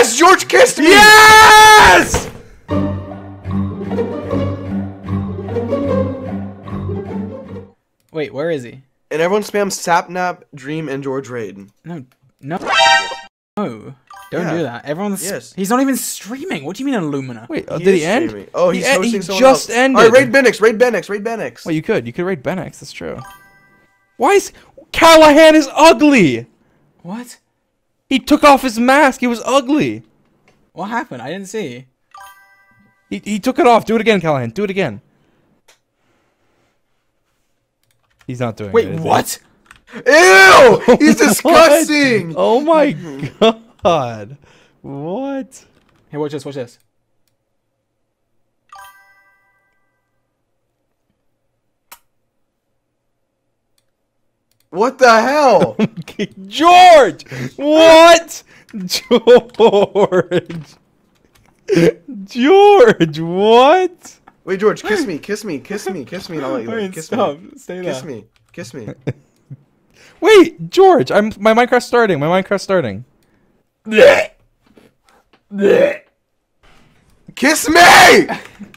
Yes, George kissed me. Yes! Wait, where is he? And everyone spams Sapnap, Dream, and George Raid. No, no, no. Don't Yeah. do that. Everyone's. Yes. He's not even streaming. What do you mean Illumina? Wait, uh, He did he end? streaming. Oh, he's he, hosting he someone just else. ended. All right, raid Benix, raid Benix, raid Benix. Well, you could. You could raid Benex. That's true. Why is Callahan is ugly? What? He took off his mask. He was ugly. What happened? I didn't see. He, he took it off. Do it again, Callahan. Do it again. He's not doing it. Wait, it. he? what? Ew! He's disgusting. Oh my god. What? Hey, watch this. Watch this. What the hell? George! What? George! George, what? Wait, George, kiss me, kiss me, kiss me, kiss me, and I'll let you live. Wait, Kiss stop. me. Stay there. Kiss me. Kiss me. Wait, George, I'm my Minecraft starting. My Minecraft starting. Kiss me!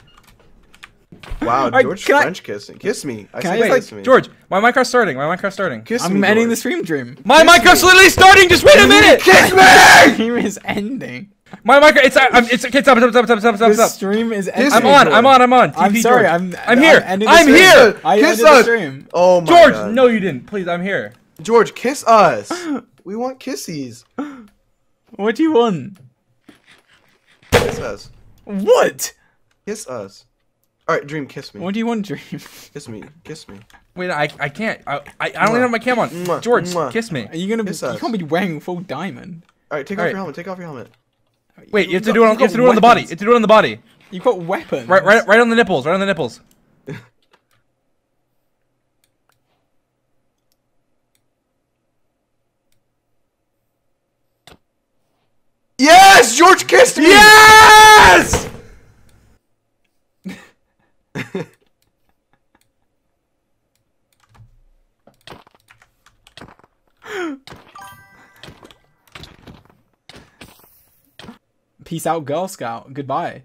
Wow, right, George I- French kissing. Kiss me. I Can said I- kiss Wait, me. George, my Minecraft starting. My Minecraft starting. Kiss I'm me. ending the stream dream. My kiss Minecraft's me. literally starting. Just wait a minute. Kiss me! stream is ending. My Minecraft. It's uh, I'm, it's okay. Stop. Stop. Stop. Stop. Stop. Stop. The stream is ending. I'm on. I'm on. I'm on. I'm sorry. George. I'm. I'm here. ending the I'm here. I Kiss ended the us. stream. Oh my George, god. no, you didn't. Please, I'm here. George, kiss us. We want kissies. What do you want? Kiss us. What? Kiss us. All right, Dream, kiss me. What do you want, Dream? Kiss me. Kiss me. Wait, I I can't. I I, I don't even have my cam on. Mwah. George, Mwah. kiss me. Are you gonna? Kiss you us. can't be wearing full diamond. All right, take All off right. your helmet. Take off your helmet. Wait, you have to You've do it on. You have to do it on the body. You weapons. have to do it on the body. You've got weapons. Right, right, right on the nipples. Right on the nipples. Yes, George kissed me. Yes! Peace out, Girl Scout. Goodbye.